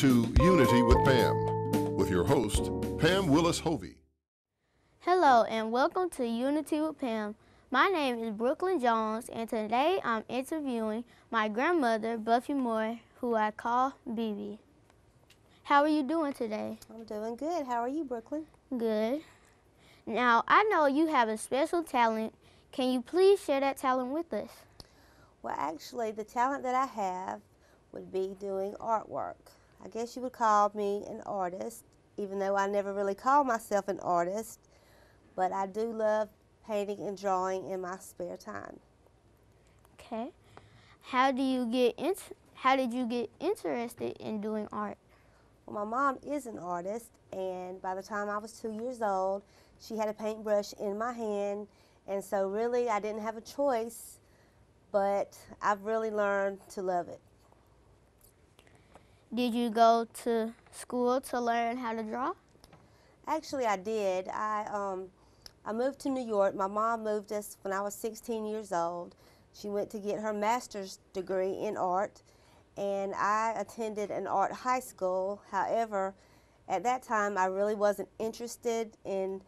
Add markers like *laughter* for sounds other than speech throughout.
Welcome to Unity with Pam, with your host, Pam Willis Hovey. Hello, and welcome to Unity with Pam. My name is Brooklyn Jones, and today I'm interviewing my grandmother, Buffy Moore, who I call BB. How are you doing today? I'm doing good. How are you, Brooklyn? Good. Now, I know you have a special talent. Can you please share that talent with us? Well, actually, the talent that I have would be doing artwork. I guess you would call me an artist, even though I never really call myself an artist, but I do love painting and drawing in my spare time. Okay. How do you get in, how did you get interested in doing art? Well, my mom is an artist, and by the time I was two years old, she had a paintbrush in my hand, and so really I didn't have a choice, but I've really learned to love it. Did you go to school to learn how to draw? Actually, I did. I um, I moved to New York. My mom moved us when I was 16 years old. She went to get her master's degree in art, and I attended an art high school. However, at that time, I really wasn't interested in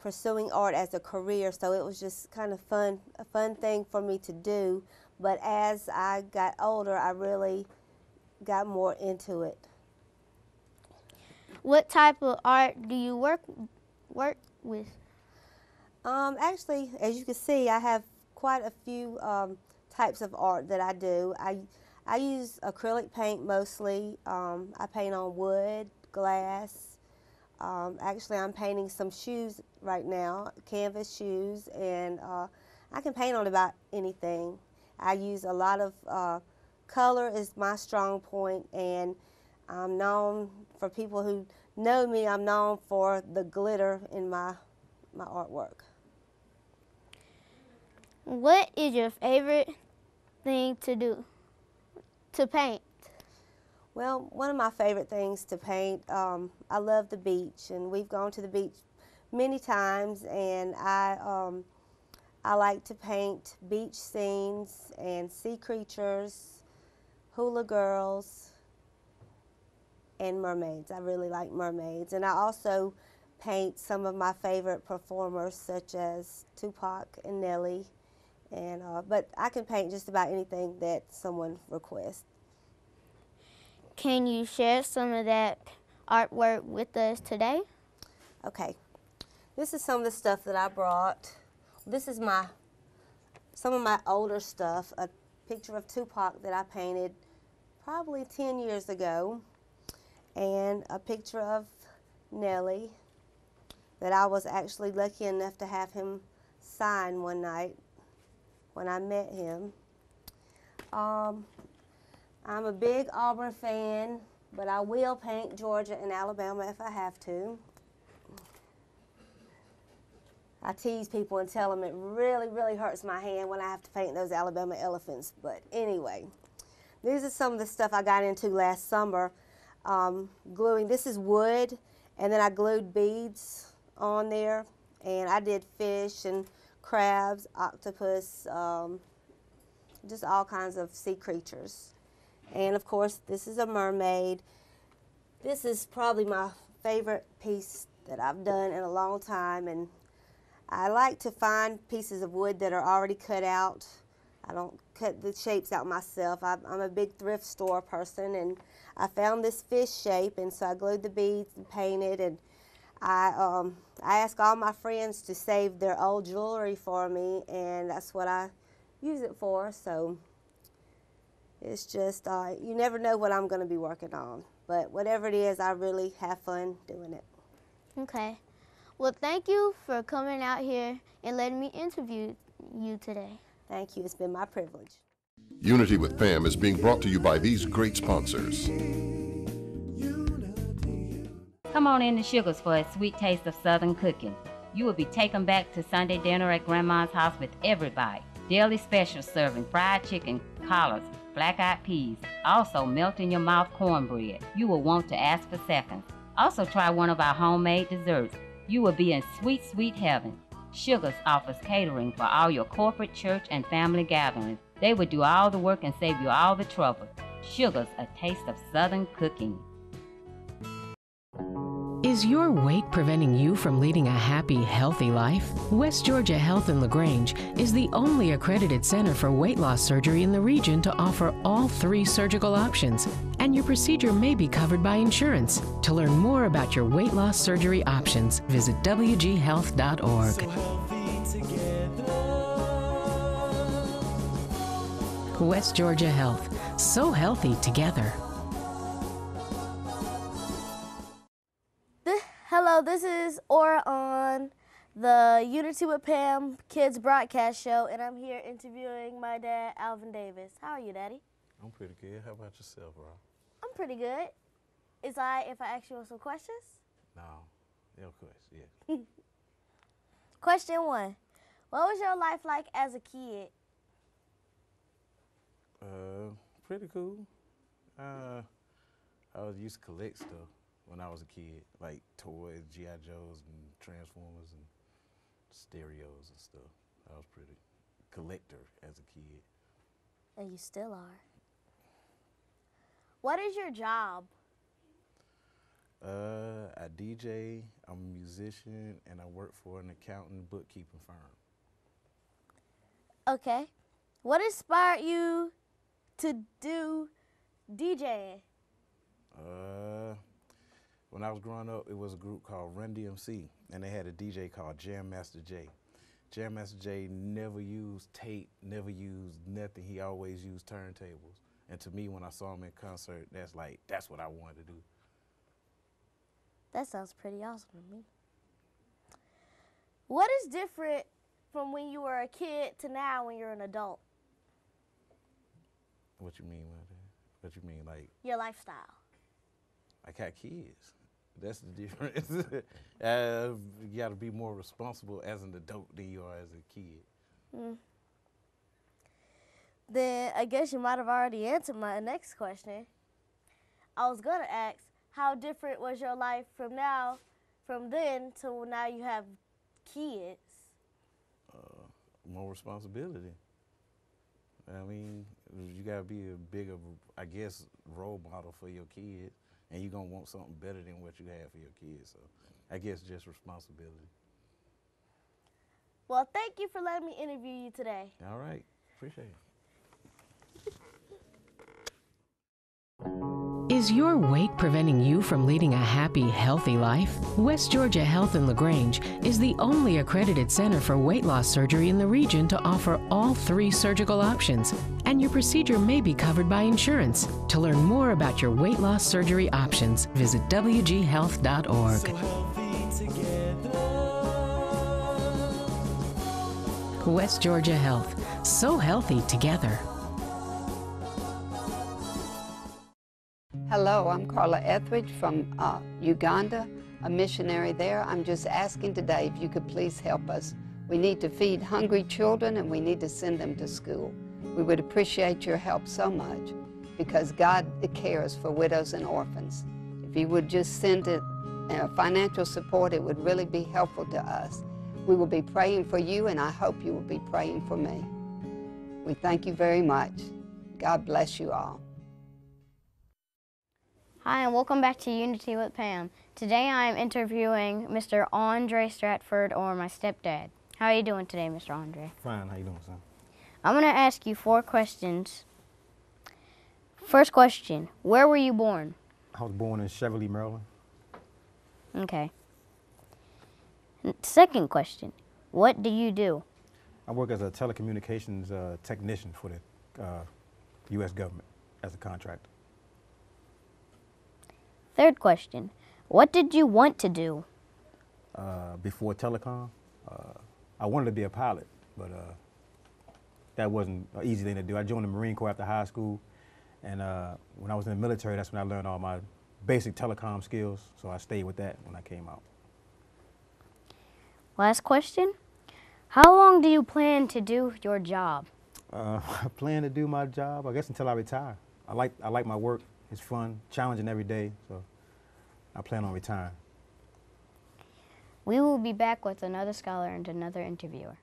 pursuing art as a career, so it was just kind of fun, a fun thing for me to do. But as I got older, I really got more into it. What type of art do you work work with? Um, actually, as you can see, I have quite a few um, types of art that I do. I I use acrylic paint mostly. Um, I paint on wood, glass. Um, actually, I'm painting some shoes right now, canvas shoes, and uh, I can paint on about anything. I use a lot of uh, color is my strong point, and I'm known for people who know me. I'm known for the glitter in my my artwork. What is your favorite thing to do? To paint? Well, one of my favorite things to paint, um, I love the beach, and we've gone to the beach many times, and I, um, I like to paint beach scenes and sea creatures, hula girls, and mermaids. I really like mermaids, and I also paint some of my favorite performers, such as Tupac and Nelly. And uh, but I can paint just about anything that someone requests. Can you share some of that artwork with us today? Okay, this is some of the stuff that I brought. This is my some of my older stuff. A picture of Tupac that I painted probably 10 years ago, and a picture of Nelly that I was actually lucky enough to have him sign one night when I met him. Um, I'm a big Auburn fan, but I will paint Georgia and Alabama if I have to. I tease people and tell them it really, really hurts my hand when I have to paint those Alabama elephants. But anyway, these are some of the stuff I got into last summer. Um, gluing, this is wood, and then I glued beads on there, and I did fish and crabs, octopus, um, just all kinds of sea creatures. And of course, this is a mermaid. This is probably my favorite piece that I've done in a long time. And I like to find pieces of wood that are already cut out. I don't cut the shapes out myself. I'm a big thrift store person. And I found this fish shape. And so I glued the beads and painted. And I, um, I ask all my friends to save their old jewelry for me, and that's what I use it for. So it's just, uh, you never know what I'm going to be working on. But whatever it is, I really have fun doing it. Okay. Well, thank you for coming out here and letting me interview you today. Thank you. It's been my privilege. Unity with Pam is being brought to you by these great sponsors. Come on in to Sugars for a sweet taste of Southern cooking. You will be taken back to Sunday dinner at Grandma's house with everybody. Daily special serving fried chicken, collards, black eyed peas, also melt in your mouth cornbread. You will want to ask for seconds. Also, try one of our homemade desserts. You will be in sweet, sweet heaven. Sugars offers catering for all your corporate, church, and family gatherings. They will do all the work and save you all the trouble. Sugars, a taste of Southern cooking. Is your weight preventing you from leading a happy, healthy life? West Georgia Health in LaGrange is the only accredited center for weight loss surgery in the region to offer all three surgical options, and your procedure may be covered by insurance. To learn more about your weight loss surgery options, visit wghealth.org. West Georgia Health, so healthy together. Hello, this is Aura on the Unity with Pam Kids broadcast show, and I'm here interviewing my dad, Alvin Davis. How are you, Daddy? I'm pretty good. How about yourself, bro? I'm pretty good. Is I if I ask you some questions? No, no question. Yeah. *laughs* Question one: What was your life like as a kid? Uh, pretty cool. Uh, I was used to collect stuff when I was a kid, like toys, GI Joes, and Transformers, and stereos and stuff. I was pretty collector as a kid. And you still are. What is your job? Uh, I DJ. I'm a musician, and I work for an accounting bookkeeping firm. Okay. What inspired you to do DJing? Uh, when I was growing up, it was a group called Run DMC, and they had a DJ called Jam Master Jay. Jam Master Jay never used tape, never used nothing. He always used turntables. And to me, when I saw him in concert, that's like, that's what I wanted to do. That sounds pretty awesome to me. What is different from when you were a kid to now when you're an adult? What you mean by that? What you mean, like? Your lifestyle. I got kids. That's the difference. *laughs* uh, you got to be more responsible as an adult than you are as a kid. Mm. Then I guess you might have already answered my next question. I was gonna ask, how different was your life from now, from then to now you have kids? Uh, more responsibility. I mean, you gotta be a bigger, I guess, role model for your kids and you're gonna want something better than what you have for your kids. So I guess just responsibility. Well, thank you for letting me interview you today. All right, appreciate it. Is your weight preventing you from leading a happy, healthy life? West Georgia Health in LaGrange is the only accredited center for weight loss surgery in the region to offer all three surgical options, and your procedure may be covered by insurance. To learn more about your weight loss surgery options, visit wghealth.org. West Georgia Health, so healthy together. Hello, I'm Carla Etheridge from uh, Uganda, a missionary there. I'm just asking today if you could please help us. We need to feed hungry children and we need to send them to school. We would appreciate your help so much because God cares for widows and orphans. If you would just send it uh, financial support, it would really be helpful to us. We will be praying for you and I hope you will be praying for me. We thank you very much. God bless you all. Hi, and welcome back to Unity with Pam. Today I am interviewing Mr. Andre Stratford, or my stepdad. How are you doing today, Mr. Andre? Fine. How you doing, son? I'm going to ask you four questions. First question, where were you born? I was born in Cheverly, Maryland. Okay. Second question, what do you do? I work as a telecommunications uh, technician for the uh, U.S. government as a contractor. Third question, what did you want to do? Uh, before telecom, uh, I wanted to be a pilot, but uh, that wasn't an easy thing to do. I joined the Marine Corps after high school, and uh, when I was in the military, that's when I learned all my basic telecom skills, so I stayed with that when I came out. Last question, how long do you plan to do your job? Uh, *laughs* I plan to do my job, I guess, until I retire. I like, I like my work. It's fun, challenging every day, so I plan on retiring. We will be back with another scholar and another interviewer.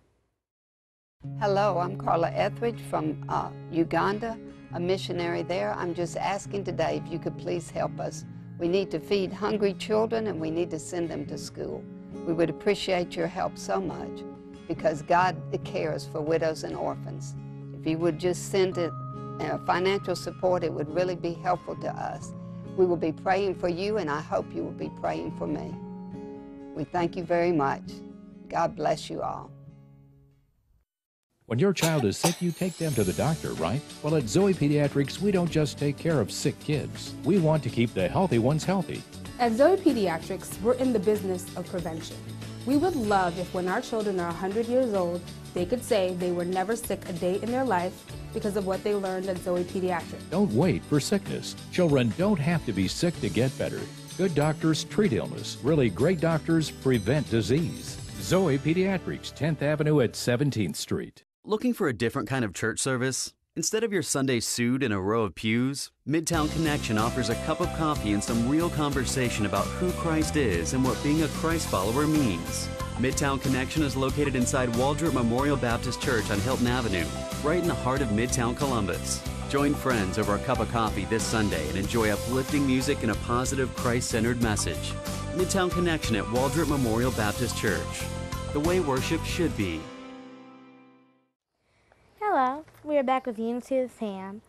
Hello, I'm Carla Etheridge from uh, Uganda, a missionary there. I'm just asking today if you could please help us. We need to feed hungry children and we need to send them to school. We would appreciate your help so much because God cares for widows and orphans. If you would just send it financial support, it would really be helpful to us. We will be praying for you, and I hope you will be praying for me. We thank you very much. God bless you all. When your child is sick, you take them to the doctor, right? Well, at Zoe Pediatrics, we don't just take care of sick kids. We want to keep the healthy ones healthy. At Zoe Pediatrics, we're in the business of prevention. We would love if when our children are 100 years old, they could say they were never sick a day in their life because of what they learned at Zoe Pediatrics. Don't wait for sickness. Children don't have to be sick to get better. Good doctors treat illness. Really great doctors prevent disease. Zoe Pediatrics, 10th Avenue at 17th Street. Looking for a different kind of church service? Instead of your Sunday suit in a row of pews, Midtown Connection offers a cup of coffee and some real conversation about who Christ is and what being a Christ follower means. Midtown Connection is located inside Waldrop Memorial Baptist Church on Hilton Avenue, right in the heart of Midtown Columbus. Join friends over a cup of coffee this Sunday and enjoy uplifting music and a positive Christ centered message. Midtown Connection at Waldrop Memorial Baptist Church. The way worship should be. Are back with Unity of the Fam,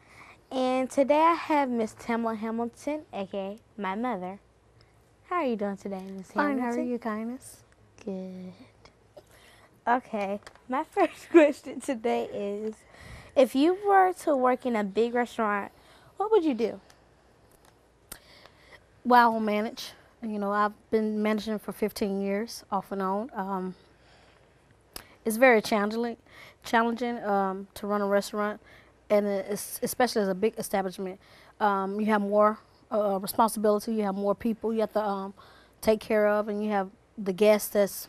and today I have Miss Tamla Hamilton, aka my mother. How are you doing today, Miss Fine, Hamilton? how are you, kindness? Good. Okay, my *laughs* first question today is if you were to work in a big restaurant, what would you do? Well, I'll manage. You know, I've been managing for 15 years, off and on. Um, it's very challenging, challenging um, to run a restaurant, and especially as a big establishment. Um, you have more uh, responsibility. You have more people you have to um, take care of, and you have the guests that's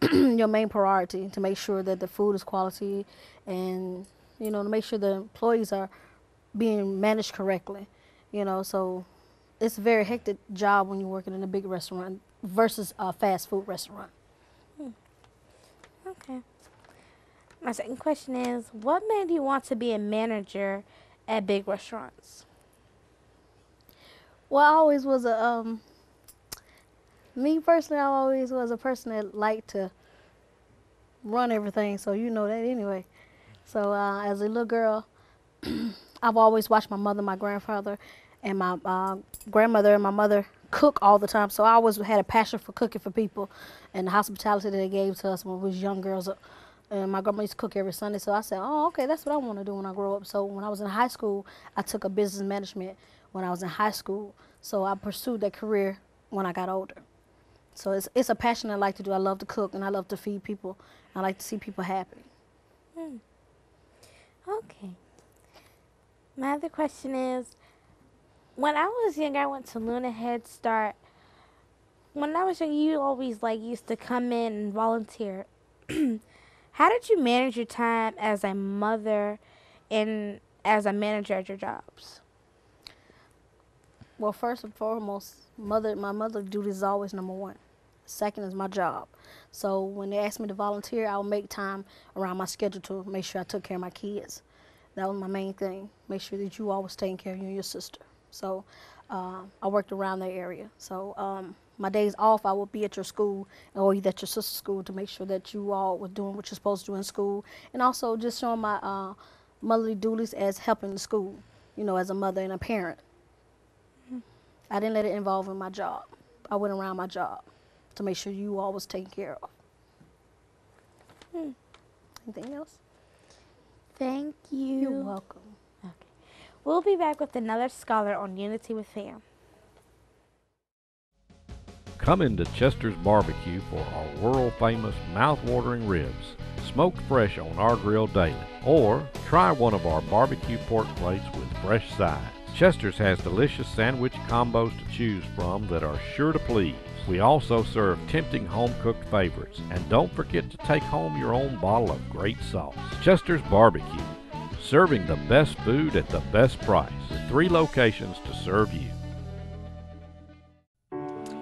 *clears throat* your main priority to make sure that the food is quality, and you know to make sure the employees are being managed correctly. You know, so it's a very hectic job when you're working in a big restaurant versus a fast food restaurant. Okay. My second question is what made you want to be a manager at big restaurants? Well, I always was a um. Me personally, I always was a person that liked to run everything, so you know that anyway. So uh, as a little girl, *clears throat* I've always watched my mother, my grandfather, and my uh, grandmother and my mother cook all the time. So I always had a passion for cooking for people, and the hospitality that they gave to us when we was young girls. And my grandma used to cook every Sunday, so I said, "Oh, okay, that's what I want to do when I grow up." So when I was in high school, I took a business management when I was in high school. So I pursued that career when I got older. So it's it's a passion I like to do. I love to cook and I love to feed people. I like to see people happy. Hmm. Okay. My other question is when I was young, I went to Luna Head Start. When I was young, you always like used to come in and volunteer. *clears throat* How did you manage your time as a mother and as a manager at your jobs? Well, first and foremost, mother my mother duty is always number one. Second is my job. So when they asked me to volunteer, I would make time around my schedule to make sure I took care of my kids. That was my main thing. Make sure that you always taking care of you and your sister. So uh, I worked around that area. So um, my days off, I would be at your school or either at your sister's school to make sure that you all were doing what you're supposed to do in school, and also just showing my uh, motherly duties as helping the school, you know, as a mother and a parent. I didn't let it involve in my job. I went around my job to make sure you all was taken care of. Hmm. Anything else? Thank you. You're welcome. Okay. We'll be back with another scholar on Unity with Pam. Come into Chester's Barbecue for our world famous mouth-watering ribs, smoked fresh on our grill daily. Or try one of our barbecue pork plates with fresh sides. Chester's has delicious sandwich combos to choose from that are sure to please. We also serve tempting home cooked favorites. And don't forget to take home your own bottle of great sauce. Chester's Barbecue, serving the best food at the best price. With three locations to serve you.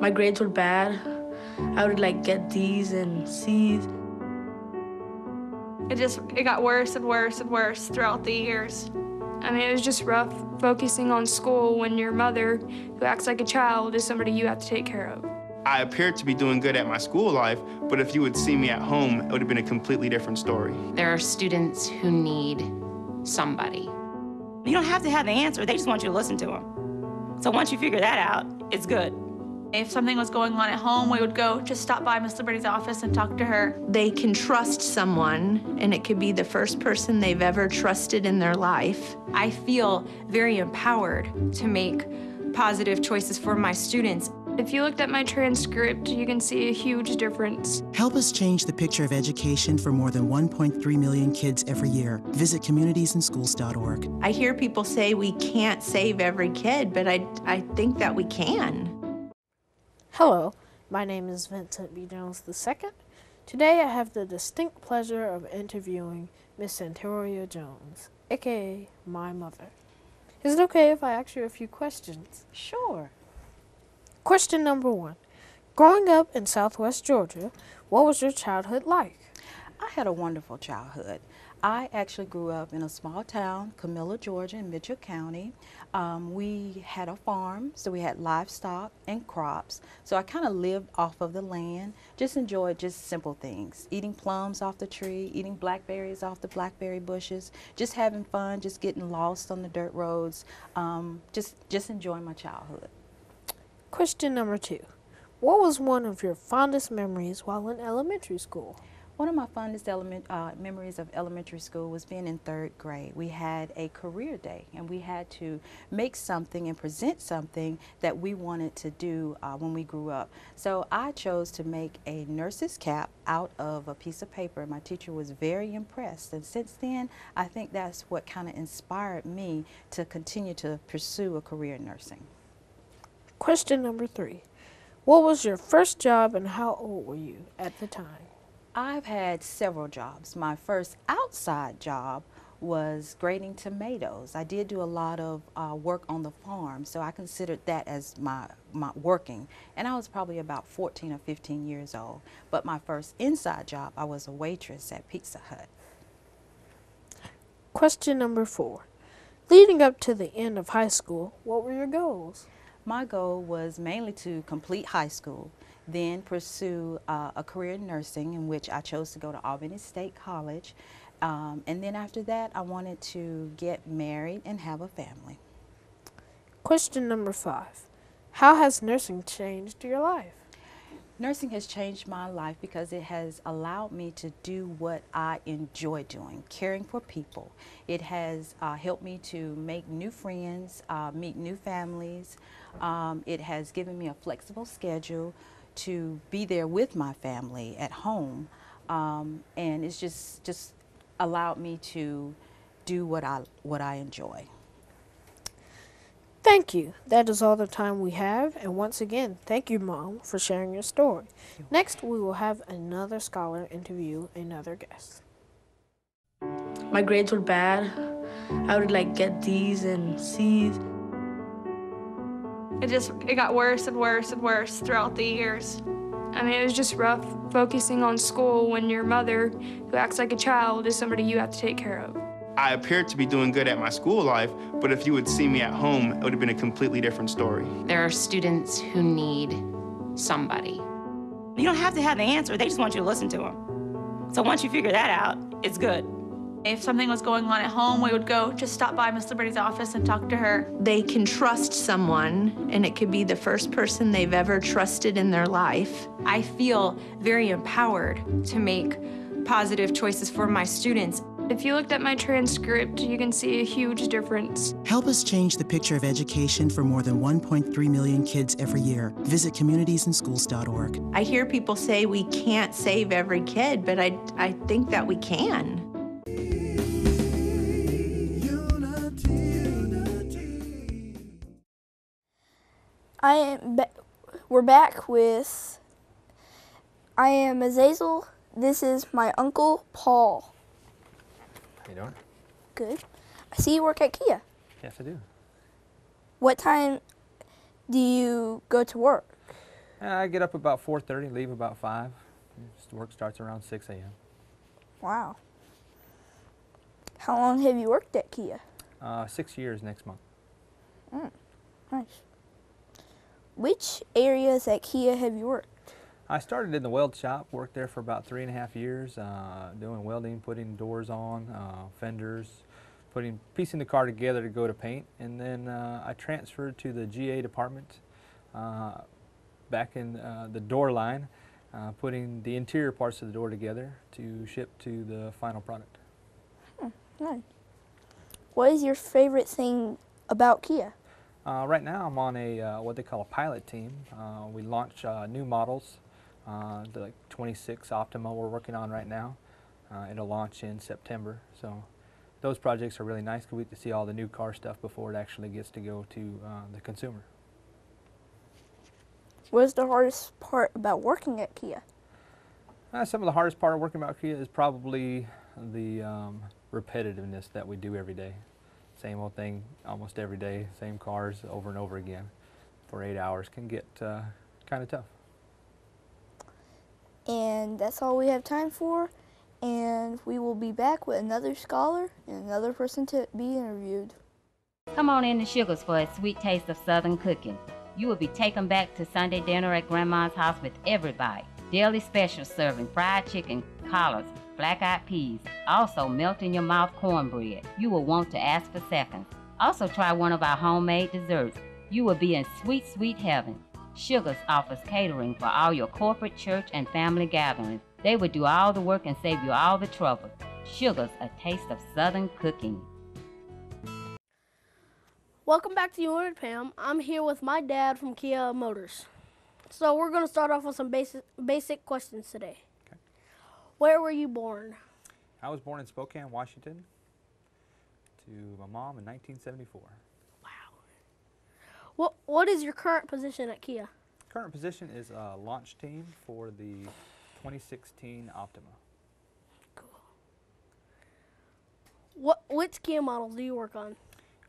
My grades were bad. I would like get D's and C's. It just it got worse and worse and worse throughout the years. I mean, it was just rough focusing on school when your mother, who acts like a child, is somebody you have to take care of. I appeared to be doing good at my school life, but if you would see me at home, it would have been a completely different story. There are students who need somebody. You don't have to have the answer, they just want you to listen to them. So once you figure that out, it's good. If something was going on at home, we would go just stop by Miss Liberty's office and talk to her. They can trust someone, and it could be the first person they've ever trusted in their life. I feel very empowered to make positive choices for my students. If you looked at my transcript, you can see a huge difference. Help us change the picture of education for more than 1.3 million kids every year. Visit communitiesandschools.org. I hear people say we can't save every kid, but I, I think that we can. Hello, my name is Vincent B. Jones II. Today I have the distinct pleasure of interviewing Miss Santoria Jones, aka my mother. Is it okay if I ask you a few questions? Sure. Question number one. Growing up in southwest Georgia, what was your childhood like? I had a wonderful childhood. I actually grew up in a small town, Camilla, Georgia, in Mitchell County. Um, we had a farm, so we had livestock and crops. So I kind of lived off of the land, just enjoyed just simple things. Eating plums off the tree, eating blackberries off the blackberry bushes, just having fun, just getting lost on the dirt roads, um, just, just enjoying my childhood. Question number two. What was one of your fondest memories while in elementary school? One of my fondest element, uh, memories of elementary school was being in third grade. We had a career day and we had to make something and present something that we wanted to do uh, when we grew up. So I chose to make a nurse's cap out of a piece of paper. My teacher was very impressed and since then I think that's what kind of inspired me to continue to pursue a career in nursing. Question number three. What was your first job and how old were you at the time? I've had several jobs. My first outside job was grading tomatoes. I did do a lot of uh, work on the farm, so I considered that as my, my working. And I was probably about 14 or 15 years old. But my first inside job, I was a waitress at Pizza Hut. Question number four. Leading up to the end of high school, what were your goals? My goal was mainly to complete high school, then pursue uh, a career in nursing in which I chose to go to Albany State College. Um, and then after that, I wanted to get married and have a family. Question number five. How has nursing changed your life? Nursing has changed my life because it has allowed me to do what I enjoy doing, caring for people. It has uh, helped me to make new friends, uh, meet new families. Um, it has given me a flexible schedule to be there with my family at home. Um, and it's just, just allowed me to do what I, what I enjoy. Thank you. That is all the time we have. And once again, thank you, Mom, for sharing your story. Next, we will have another scholar interview another guest. My grades were bad. I would like get D's and C's. It just it got worse and worse and worse throughout the years. I mean, it was just rough focusing on school when your mother, who acts like a child, is somebody you have to take care of. I appeared to be doing good at my school life, but if you would see me at home, it would have been a completely different story. There are students who need somebody. You don't have to have the answer, they just want you to listen to them. So once you figure that out, it's good. If something was going on at home, we would go just stop by Miss Liberty's office and talk to her. They can trust someone, and it could be the first person they've ever trusted in their life. I feel very empowered to make positive choices for my students. If you looked at my transcript, you can see a huge difference. Help us change the picture of education for more than 1.3 million kids every year. Visit communitiesandschools.org. I hear people say we can't save every kid, but I, I think that we can. I am. Ba- we're back with. I am Azazel. This is my uncle Paul. How you doing? Good. I see you work at Kia. Yes, I do. What time do you go to work? Uh, I get up about 4:30, leave about five. Work starts around 6 a.m. Wow. How long have you worked at Kia? Uh, six years next month. Mm, nice. Which areas at Kia have you worked? I started in the weld shop, worked there for about three and a half years, uh, doing welding, putting doors on, uh, fenders, putting piecing the car together to go to paint, and then uh, I transferred to the GA department uh, back in uh, the door line, uh, putting the interior parts of the door together to ship to the final product. Hmm, nice. What is your favorite thing about Kia? Uh, right now I'm on a uh, what they call a pilot team. Uh, we launch uh, new models, uh, the like 26 Optima we're working on right now. Uh, it'll launch in September. So those projects are really nice because we get to see all the new car stuff before it actually gets to go to the consumer. What is the hardest part about working at Kia? some of the hardest part of working about Kia is probably the um, repetitiveness that we do every day. Same old thing almost every day, same cars over and over again for eight hours can get uh, kind of tough. And that's all we have time for. And we will be back with another scholar and another person to be interviewed. Come on in to Sugars for a sweet taste of Southern cooking. You will be taken back to Sunday dinner at Grandma's house with everybody. Daily special serving fried chicken, collards, black eyed peas, also melt in your mouth cornbread. You will want to ask for seconds. Also, try one of our homemade desserts. You will be in sweet, sweet heaven. Sugars offers catering for all your corporate, church, and family gatherings. They will do all the work and save you all the trouble. Sugars, a taste of Southern cooking. Welcome back to You Pam. I'm here with my dad from Kia Motors. So we're going to start off with some basic basic questions today. Where were you born? I was born in Spokane, Washington, to my mom in 1974. Wow. What What is your current position at Kia? Current position is a launch team for the 2016 Optima. Cool. What Which Kia models do you work on?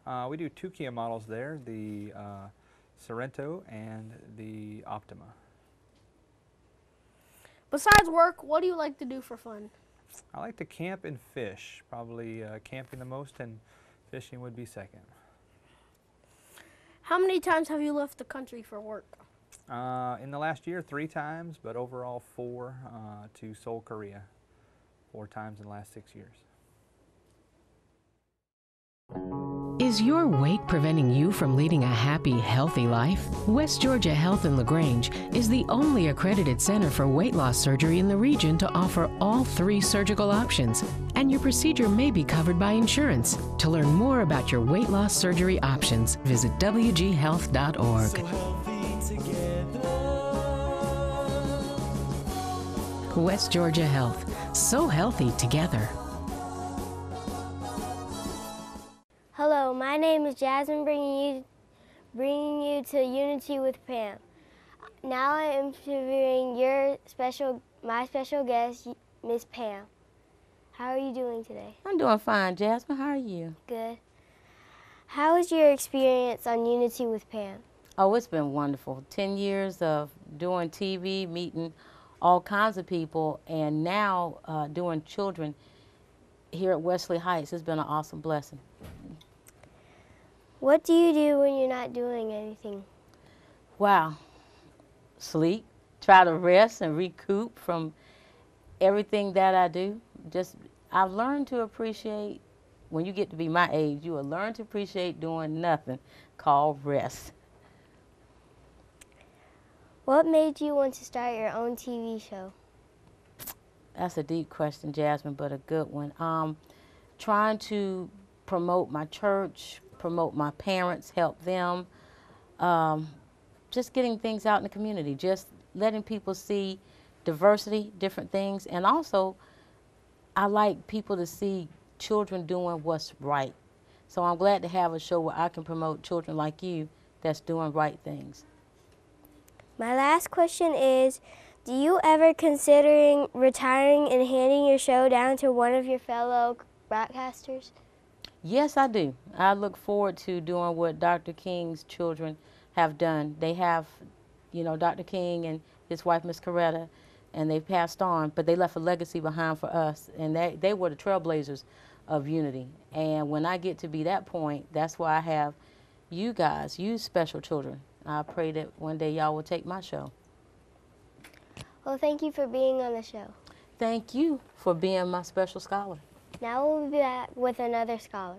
Uh, we do two Kia models there, the uh, Sorento and the Optima. Besides work, what do you like to do for fun? I like to camp and fish. Probably uh, camping the most and fishing would be second. How many times have you left the country for work? Uh, in the last year, three times, but overall four uh, to Seoul, Korea. Four times in the last six years. Is your weight preventing you from leading a happy, healthy life? West Georgia Health in LaGrange is the only accredited center for weight loss surgery in the region to offer all three surgical options, and your procedure may be covered by insurance. To learn more about your weight loss surgery options, visit wghealth.org. West Georgia Health. So healthy together. Jasmine, bringing you, bringing you to Unity with Pam. Now I am interviewing your special, my special guest, Miss Pam. How are you doing today? I'm doing fine, Jasmine. How are you? Good. How was your experience on Unity with Pam? Oh, it's been wonderful. 10 years of doing TV, meeting all kinds of people, and now uh, doing children here at Wesley Heights. It's been an awesome blessing. What do you do when you're not doing anything? Wow. Sleep, try to rest and recoup from everything that I do. Just I've learned to appreciate when you get to be my age, you will learn to appreciate doing nothing called rest. What made you want to start your own TV show? That's a deep question, Jasmine, but a good one. Um, trying to promote my church, promote my parents, help them. Um, just getting things out in the community, just letting people see diversity, different things, and also I like people to see children doing what's right. So I'm glad to have a show where I can promote children like you that's doing right things. My last question is, do you ever considering retiring and handing your show down to one of your fellow broadcasters? Yes, I do. I look forward to doing what Dr. King's children have done. They have, you know, Dr. King and his wife, Miss Coretta, and they passed on, but they left a legacy behind for us, and they, they were the trailblazers of unity. And when I get to be that point, that's why I have you guys, you special children. I pray that one day y'all will take my show. Well, thank you for being on the show. Thank you for being my special scholar. Now we'll be back with another scholar.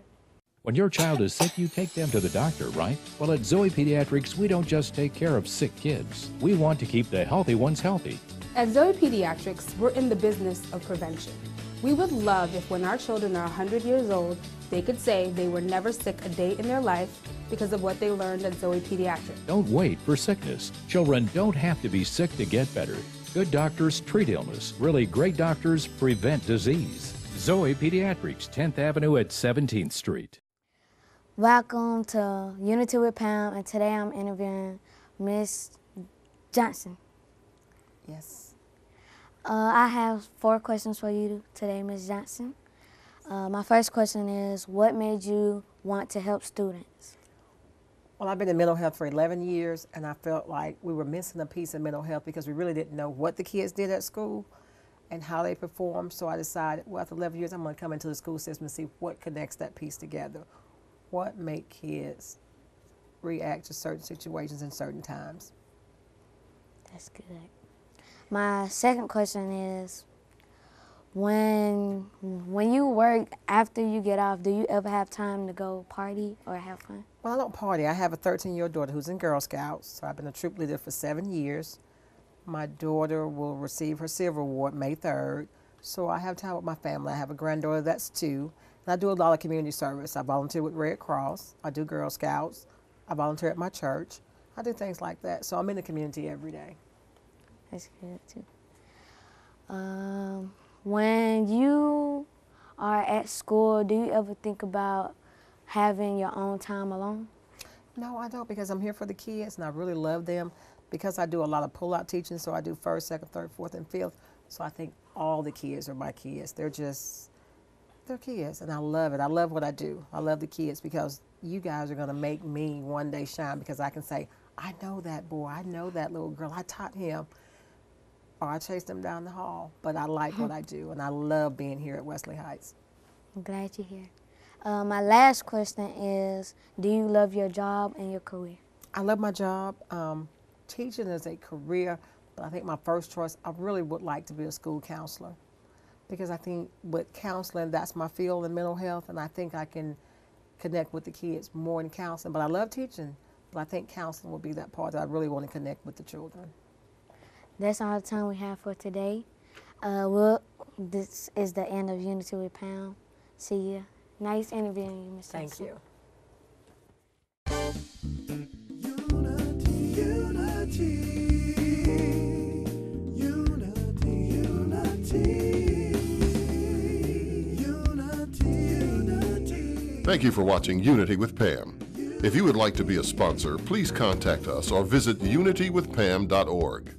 When your child is sick, you take them to the doctor, right? Well, at Zoe Pediatrics, we don't just take care of sick kids. We want to keep the healthy ones healthy. At Zoe Pediatrics, we're in the business of prevention. We would love if when our children are 100 years old, they could say they were never sick a day in their life because of what they learned at Zoe Pediatrics. Don't wait for sickness. Children don't have to be sick to get better. Good doctors treat illness. Really great doctors prevent disease. Zoe Pediatrics, 10th Avenue at 17th Street. Welcome to Unity with Pam, and today I'm interviewing Miss Johnson. Yes. Uh, I have four questions for you today, Miss Johnson. Uh, my first question is, what made you want to help students? Well, I've been in mental health for 11 years, and I felt like we were missing a piece of mental health because we really didn't know what the kids did at school and how they perform. So I decided, well, after 11 years, I'm going to come into the school system and see what connects that piece together. What make kids react to certain situations in certain times. That's good. My second question is, when when you work after you get off, do you ever have time to go party or have fun? Well, I don't party. I have a 13-year-old daughter who's in Girl Scouts, so I've been a troop leader for seven years. My daughter will receive her Silver Award May 3rd, so I have time with my family. I have a granddaughter that's two, and I do a lot of community service. I volunteer with Red Cross. I do Girl Scouts. I volunteer at my church. I do things like that, so I'm in the community every day. That's good too. Um, when you are at school, do you ever think about having your own time alone? No, I don't because I'm here for the kids and I really love them because I do a lot of pull-out teaching. So I do first, second, third, fourth, and fifth. So I think all the kids are my kids. They're just, they're kids and I love it. I love what I do. I love the kids because you guys are going to make me one day shine because I can say, I know that boy. I know that little girl. I taught him or I chased them down the hall. But I like what *laughs* I do, and I love being here at Wesley Heights. I'm glad you're here. Uh, my last question is, do you love your job and your career? I love my job. Um, teaching is a career, but I think my first choice, I really would like to be a school counselor because I think with counseling, that's my field in mental health, and I think I can connect with the kids more in counseling. But I love teaching, but I think counseling will be that part that I really want to connect with the children that's all the time we have for today. Uh, well, this is the end of Unity with Pam. See you. Nice interviewing you, Ms. Thank you. Thank you for watching Unity with Pam. If you would like to be a sponsor, please contact us or visit unitywithpam.org.